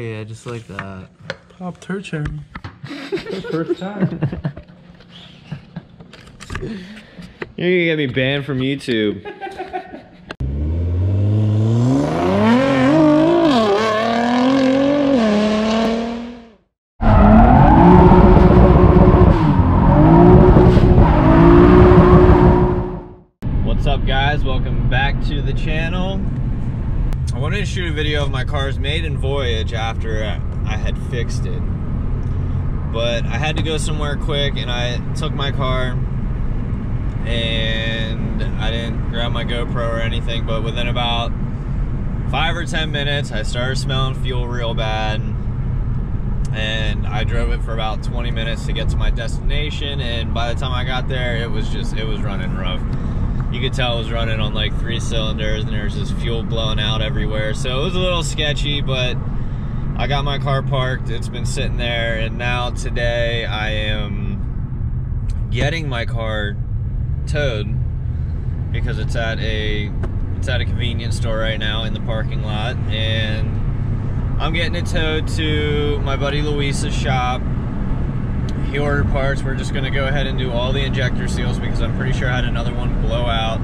yeah, just like that. Pop turd cherry. First time. You're gonna get me banned from YouTube. What's up guys? Welcome back to the channel. I wanted to shoot a video of my car's maiden voyage after I had fixed it. But I had to go somewhere quick and I took my car and I didn't grab my GoPro or anything, but within about five or 10 minutes, I started smelling fuel real bad. And I drove it for about 20 minutes to get to my destination. And by the time I got there, it was just, it was running rough. You could tell it was running on like three cylinders and there's just fuel blowing out everywhere. So it was a little sketchy, but I got my car parked. It's been sitting there. And now today I am getting my car towed because it's at a it's at a convenience store right now in the parking lot and I'm getting it towed to my buddy Luis's shop he ordered parts we're just gonna go ahead and do all the injector seals because I'm pretty sure I had another one blow out.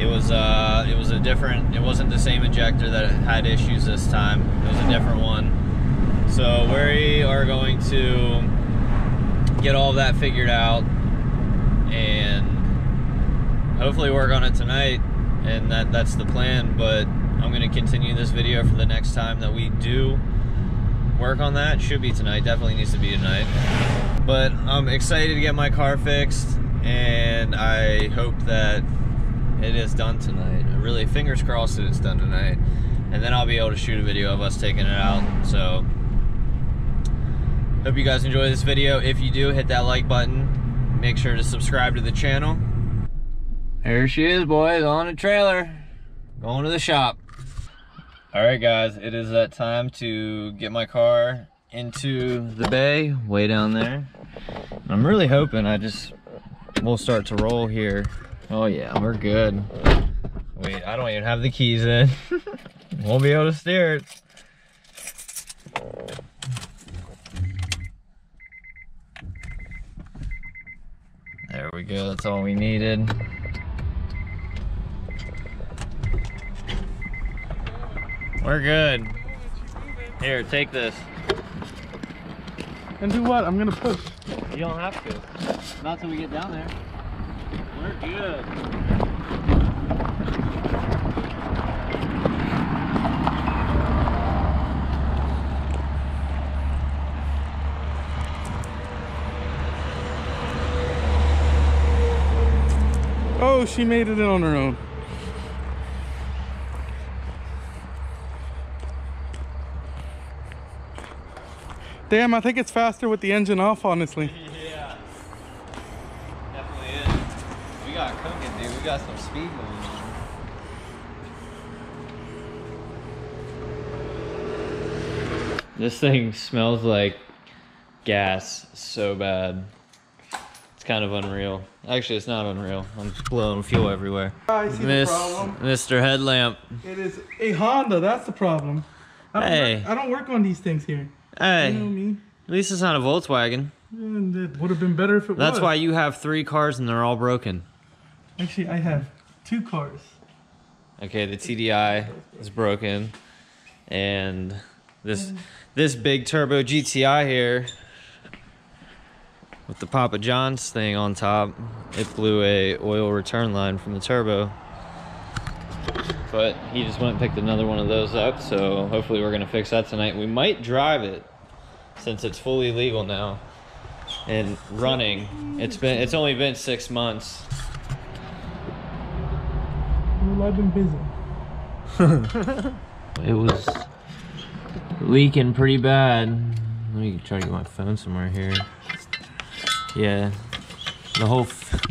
It was uh it was a different it wasn't the same injector that had issues this time. It was a different one. So we are going to get all that figured out and hopefully work on it tonight and that that's the plan but I'm gonna continue this video for the next time that we do work on that. Should be tonight definitely needs to be tonight but I'm excited to get my car fixed and I hope that it is done tonight really fingers crossed that it's done tonight and then I'll be able to shoot a video of us taking it out so hope you guys enjoy this video if you do hit that like button make sure to subscribe to the channel there she is, boys, on a trailer. Going to the shop. All right, guys, it is that time to get my car into the bay, way down there. I'm really hoping I just will start to roll here. Oh yeah, we're good. Wait, I don't even have the keys in. Won't be able to steer it. There we go, that's all we needed. We're good. Here, take this. And do what? I'm gonna push. You don't have to. Not till we get down there. We're good. Oh, she made it in on her own. Damn, I think it's faster with the engine off, honestly. Yeah. Definitely is. We got cooking, dude. We got some speed going on. This thing smells like gas so bad. It's kind of unreal. Actually, it's not unreal. I'm just blowing fuel everywhere. I see Miss, the problem. Mr. Headlamp. It is a Honda. That's the problem. I don't, Hey. work, I don't work on these things here. Hey, You know me. at least it's not a Volkswagen. And it would have been better if it That's was. why you have three cars and they're all broken. Actually, I have two cars. Okay, the TDI is broken, and this this big turbo GTI here with the Papa John's thing on top, it blew a oil return line from the turbo. But he just went and picked another one of those up, so hopefully we're gonna fix that tonight. We might drive it since it's fully legal now and running. It's been it's only been six months. Well, I've been busy. It was leaking pretty bad. Let me try to get my phone somewhere here. Yeah, the whole. F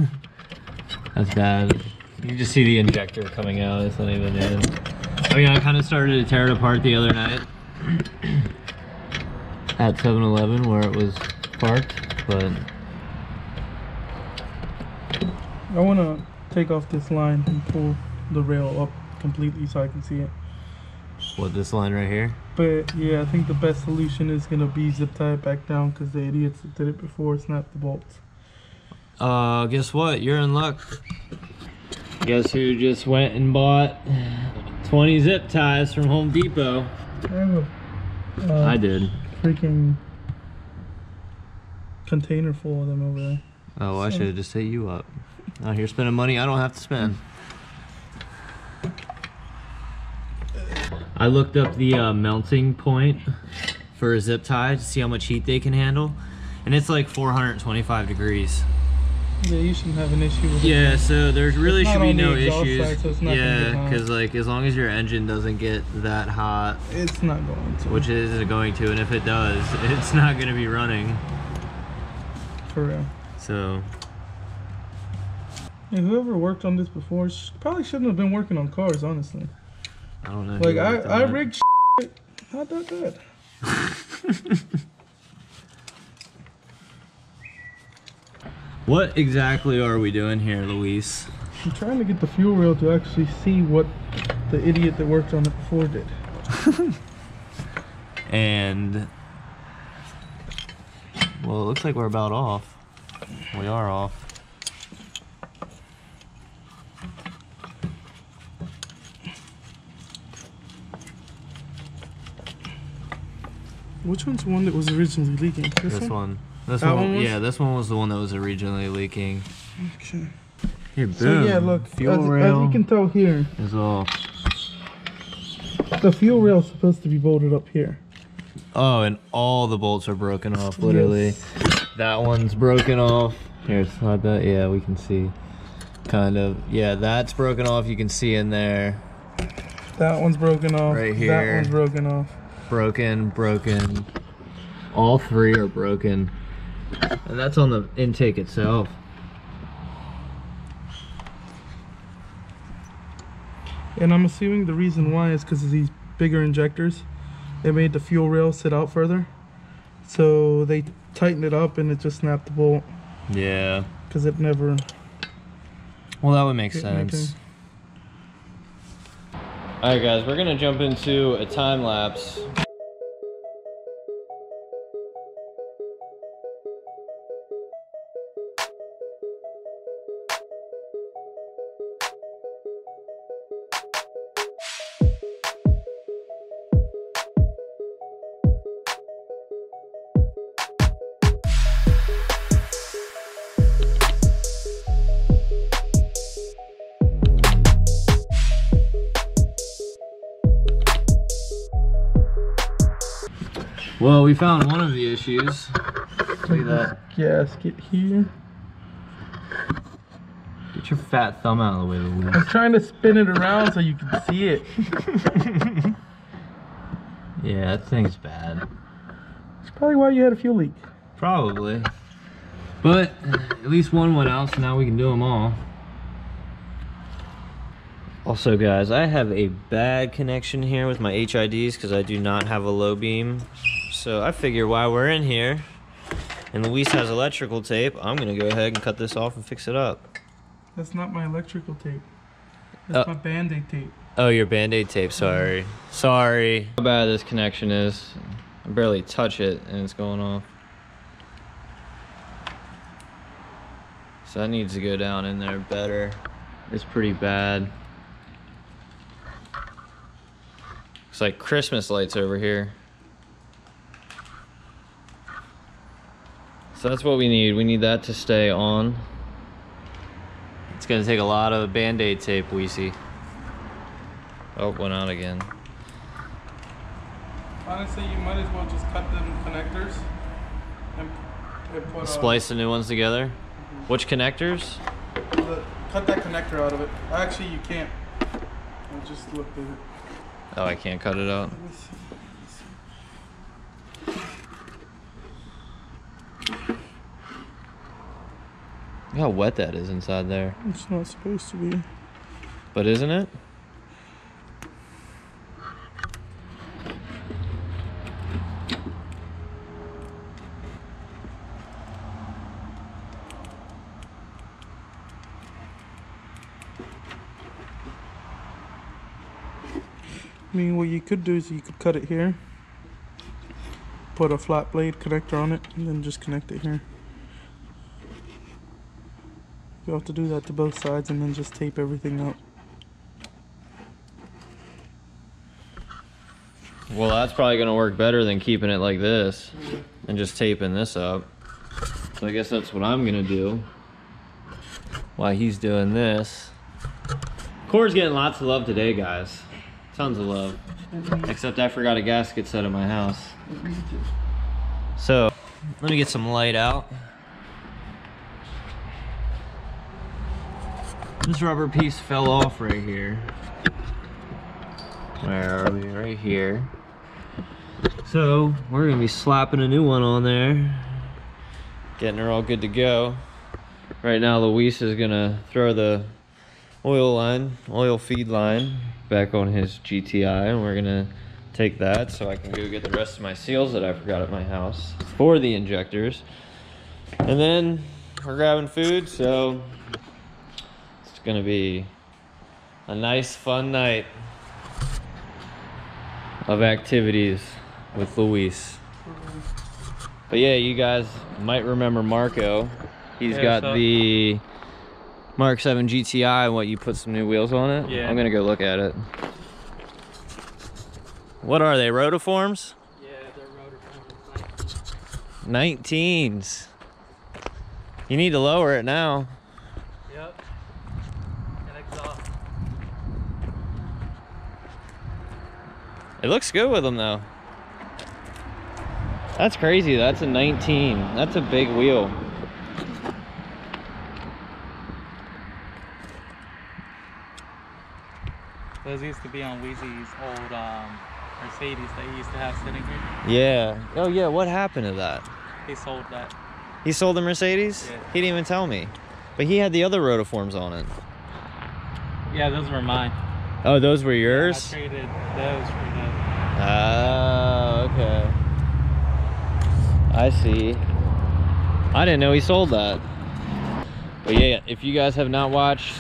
That's bad. You just see the injector coming out. It's not even in. I mean, I kind of started to tear it apart the other night at 7-Eleven where it was parked, but I want to take off this line and pull the rail up completely so I can see it. what this line right here? But yeah, I think the best solution is gonna be zip tie it back down because the idiots that did it before snapped the bolts. Uh, guess what? You're in luck. Guess who just went and bought 20 zip ties from Home Depot? I have a uh, I did. freaking container full of them over there. Oh, I should have just hit you up. Out here spending money I don't have to spend. I looked up the uh, melting point for a zip tie to see how much heat they can handle, and it's like 425 degrees. Yeah, you shouldn't have an issue with it. Yeah, so there's really should be no issues. side, so it's not gonna yeah, because like as long as your engine doesn't get that hot, It's not going to. which it isn't going to, and if it does, it's not going to be running. for real. So Yeah, whoever worked on this before probably shouldn't have been working on cars, honestly. I don't know. Like I, I rigged shit, not that bad. What exactly are we doing here, Luis? I'm trying to get the fuel rail to actually see what the idiot that worked on it before did. And well, it looks like we're about off. We are off. Which one's the one that was originally leaking? This, This one. This That one, one was? yeah, this one was the one that was originally leaking. Okay. Here, boom. So yeah, look, as, fuel as rail you can tell here, is off. the fuel rail is supposed to be bolted up here. Oh, and all the bolts are broken off, literally. That one's broken off. Here, slide that. Yeah, we can see. Kind of. Yeah, that's broken off. You can see in there. That one's broken off. Right here. That one's broken off. Broken, broken. All three are broken. And that's on the intake itself. And I'm assuming the reason why is because of these bigger injectors. They made the fuel rail sit out further. So they tightened it up and it just snapped the bolt Yeah. because it never. Well, that would make sense. Alright, guys, we're gonna jump into a time lapse. Well, we found one of the issues. Look at that. gasket here. Get your fat thumb out of the way, Luis. I'm trying to spin it around so you can see it. Yeah, that thing's bad. It's probably why you had a fuel leak. Probably. But at least one went out, so now we can do them all. Also, guys, I have a bad connection here with my HIDs because I do not have a low beam. So I figure while we're in here and Luis has electrical tape, I'm going to go ahead and cut this off and fix it up. That's not my electrical tape. That's Uh, my band-aid tape. Oh, your band-aid tape, sorry. Sorry. How bad this connection is. I barely touch it and it's going off. So that needs to go down in there better. It's pretty bad. It's like Christmas lights over here. So that's what we need. We need that to stay on. It's gonna take a lot of band-aid tape, we see. Oh, went out again. Honestly, you might as well just cut them connectors and, and put. uh, Splice the new ones together. Which connectors? the- cut that connector out of it. Actually, you can't. I just looked at it. Oh, I can't cut it out. Let me see. Look how wet that is inside there. It's not supposed to be. But isn't it? I mean, what you could do is you could cut it here put a flat blade connector on it and then just connect it here. You have to do that to both sides and then just tape everything up. Well, that's probably gonna work better than keeping it like this and just taping this up. So I guess that's what I'm gonna do. While he's doing this. Core's getting lots of love today, guys. Tons of love. Except I forgot a gasket set at my house. So, let me get some light out. This rubber piece fell off right here. Where are we? Right here. So, we're gonna be slapping a new one on there. Getting her all good to go. Right now, Luis is gonna throw the oil line, oil feed line back on his GTI and we're gonna take that so I can go get the rest of my seals that I forgot at my house for the injectors. And then we're grabbing food, so it's gonna be a nice fun night of activities with Luis. But yeah, you guys might remember Marco. He's Yeah, got so- the Mark 7 GTI and what you put some new wheels on it. Yeah. I'm gonna go look at it. What are they? Rotiforms? Yeah, they're rotor 19s. You need to lower it now. Yep. And exhaust. It looks good with them though. That's crazy. That's a 19. That's a big wheel. Those used to be on Wheezy's old um, Mercedes that he used to have sitting here. Yeah. Oh yeah. What happened to that? He sold that. He sold the Mercedes? Yeah. He didn't even tell me. But he had the other rotiforms on it. Yeah, those were mine. Oh, those were I yours? traded those Oh, okay. I see. I didn't know he sold that. But yeah, if you guys have not watched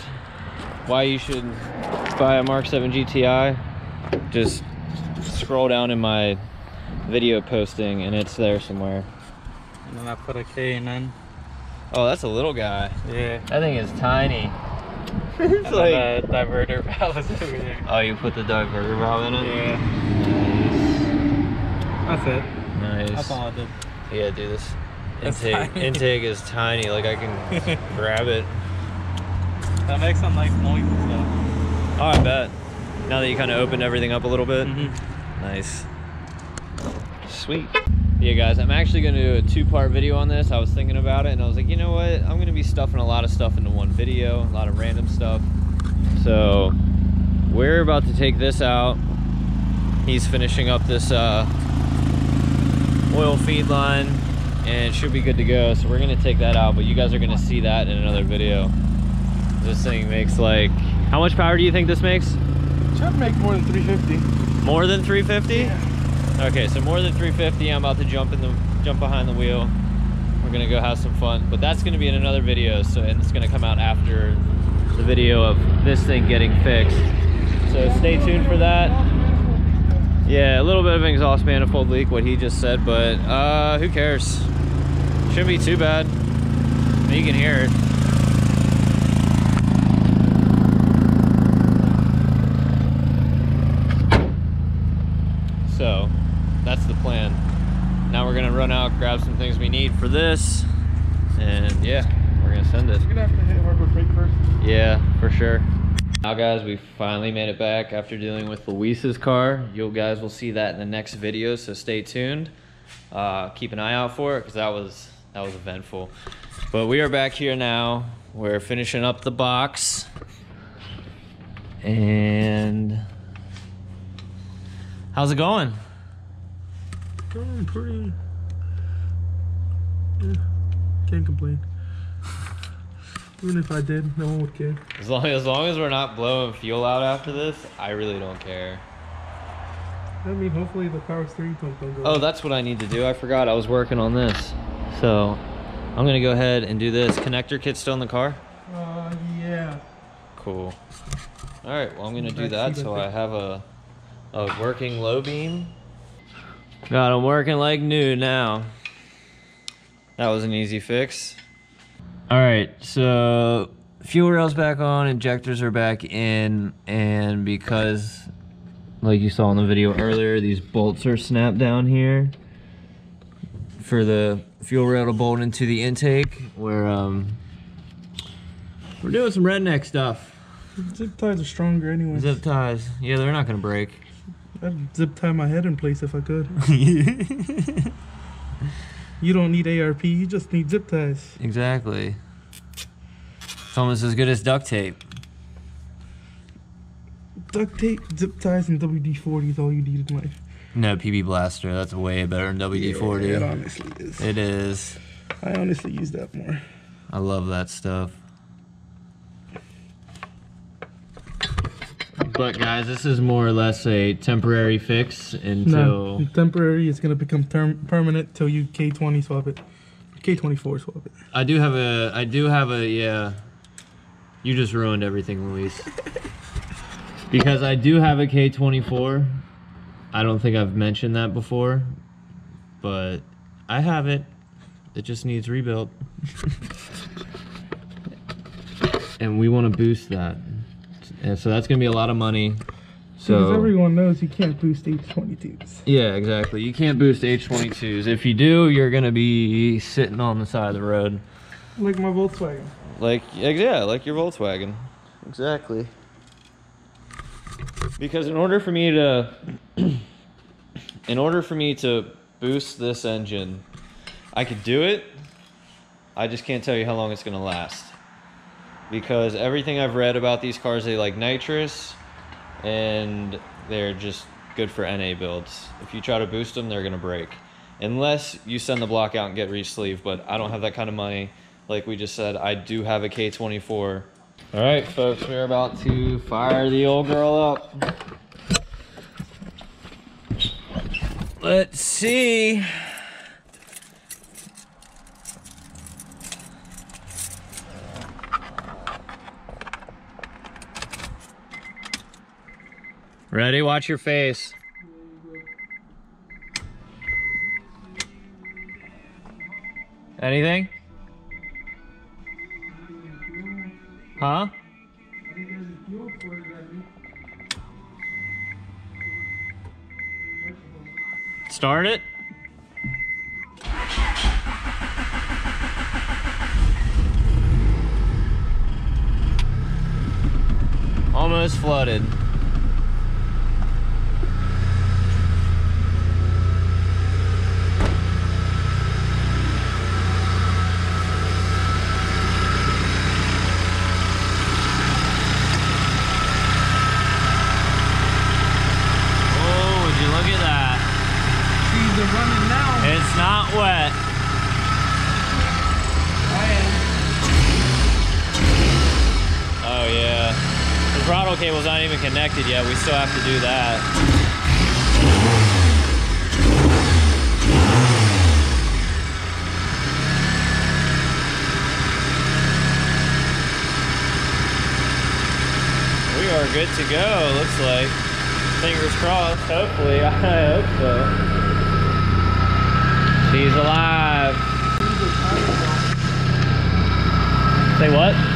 why you should buy a Mark 7 GTI, just scroll down in my video posting and it's there somewhere. And then I put a K&N then. Oh, that's a little guy. Yeah. That thing is tiny. And it's like, then the diverter valve is over there. oh, you put the diverter valve in it? Yeah. That's it. Nice. That's all I did. Yeah, do this. That's Intake, tiny. intake is tiny. Like I can grab it. That makes some nice noises though. Oh, I bet. Now that you kind of opened everything up a little bit. Mhm. Nice. Sweet. Yeah, guys, I'm actually going to do a two-part video on this. I was thinking about it, and I was like, you know what? I'm going to be stuffing a lot of stuff into one video, a lot of random stuff. So, we're about to take this out. He's finishing up this uh, oil feed line, and should be good to go. So we're going to take that out, but you guys are going to see that in another video. This thing makes like, how much power do you think this makes? Should make more than 350. More than 350? Okay, so more than 350. I'm about to jump in the jump behind the wheel. We're gonna go have some fun, but that's gonna be in another video. So and it's gonna come out after the video of this thing getting fixed. So stay tuned for that. Yeah, a little bit of an exhaust manifold leak, what he just said, but uh, who cares? Shouldn't be too bad. You can hear it. So that's the plan. Now we're gonna run out, grab some things we need for this, and yeah, we're gonna send it. You're gonna have to hit Harbor Freight first. Yeah, for sure. Now guys, we finally made it back after dealing with Luis's car. You guys will see that in the next video, so stay tuned. Uh, keep an eye out for it because that was that was eventful. But we are back here now. We're finishing up the box. And how's it going? Going pretty. Yeah, can't complain. Even if I did, no one would care. As long as long as we're not blowing fuel out after this, I really don't care. I mean, hopefully the power steering pump don't go. Oh, that's what I need to do. I forgot I was working on this. So I'm gonna go ahead and do this. Connector kit still in the car? Uh, yeah. Cool. All right, well I'm gonna do that so. I have a a working low beam. Got them working like new now. That was an easy fix. All right, so fuel rails back on, injectors are back in, and because, like you saw in the video earlier, these bolts are snapped down here for the fuel rail to bolt into the intake, where um, we're doing some redneck stuff. Zip ties are stronger anyway. Zip ties, yeah, they're not gonna break. I'd zip tie my head in place if I could. You don't need ARP, you just need zip ties. exactly. It's almost as good as duct tape. Duct tape, zip ties, and WD 40 is all you need in life. No, PB Blaster, that's way better than WD-40. Yeah, it honestly is. It is. I honestly use that more. I love that stuff. But guys, this is more or less a temporary fix until No, temporary is gonna become term permanent till you K20 swap it. K24 swap it. I do have a I do have a yeah. You just ruined everything, Luis. because I do have a K24. I don't think I've mentioned that before, but I have it. It just needs rebuilt. and we want to boost that. And so that's going to be a lot of money. Because So everyone knows you can't boost H22s. yeah, exactly. You can't boost H22s. If you do, you're going to be sitting on the side of the road. Like my Volkswagen. Like yeah, like your Volkswagen. Exactly. Because in order for me to in order for me to boost this engine, I could do it. I just can't tell you how long it's going to last. Because everything I've read about these cars, they like nitrous and they're just good for NA builds. If you try to boost them, they're going to break. Unless you send the block out and get re-sleeved, but I don't have that kind of money. Like we just said, I do have a K24. All right, folks, we're about to fire the old girl up. Let's see. Ready? Watch your face. Anything? Huh? Start it. Almost flooded. Oh, would you look at that? Trees are running now. It's not wet. Oh yeah. The throttle cable's not even connected yet. We still have to do that. We are good to go, looks like. Fingers crossed, hopefully. I hope so. She's alive. Say what?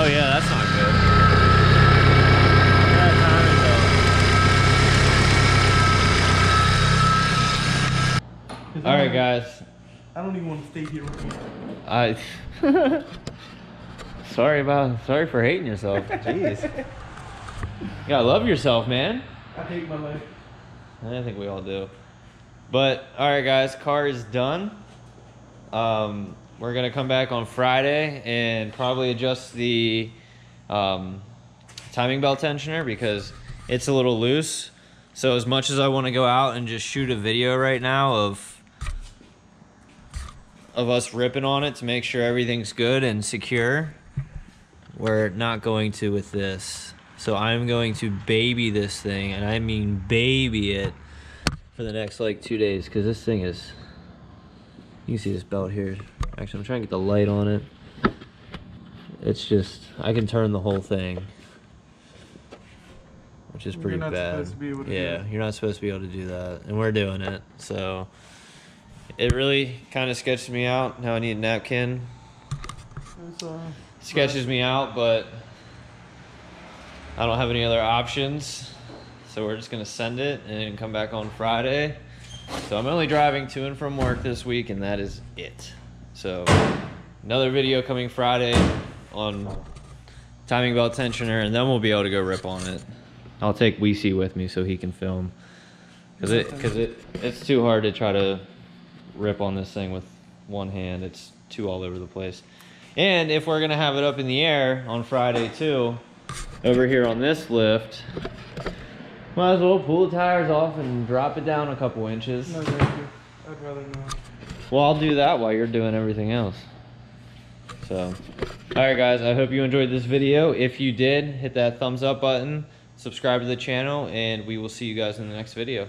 Oh yeah, that's not good. Yeah. All right, guys. I don't even want to stay here with you. I. sorry about. Sorry for hating yourself. Jeez. you gotta love yourself, man. I hate my life. I think we all do. But all right, guys, car is done. Um, we're gonna come back on Friday and probably adjust the um, timing belt tensioner because it's a little loose. So as much as I want to go out and just shoot a video right now of of us ripping on it to make sure everything's good and secure, we're not going to with this. So I'm going to baby this thing, and I mean baby it for the next like two days because this thing is. You can see this belt here. Actually, I'm trying to get the light on it. It's just I can turn the whole thing. which is You're pretty not bad. supposed to be able to yeah, you're not supposed to be able to do that, and we're doing it. So it really kind of sketches me out. Now I need a napkin. Uh, Sketches me out, but I don't have any other options. So we're just gonna send it and come back on Friday. So I'm only driving to and from work this week, and that is it. So another video coming Friday on timing belt tensioner, and then we'll be able to go rip on it. I'll take Weesey with me so he can film, cause it, cause it, it's too hard to try to rip on this thing with one hand. It's too all over the place. And if we're gonna have it up in the air on Friday too, over here on this lift, might as well pull the tires off and drop it down a couple inches. no, thank you. I'd rather not. Well, I'll do that while you're doing everything else. So, alright guys, I hope you enjoyed this video. If you did, hit that thumbs up button, subscribe to the channel, and we will see you guys in the next video.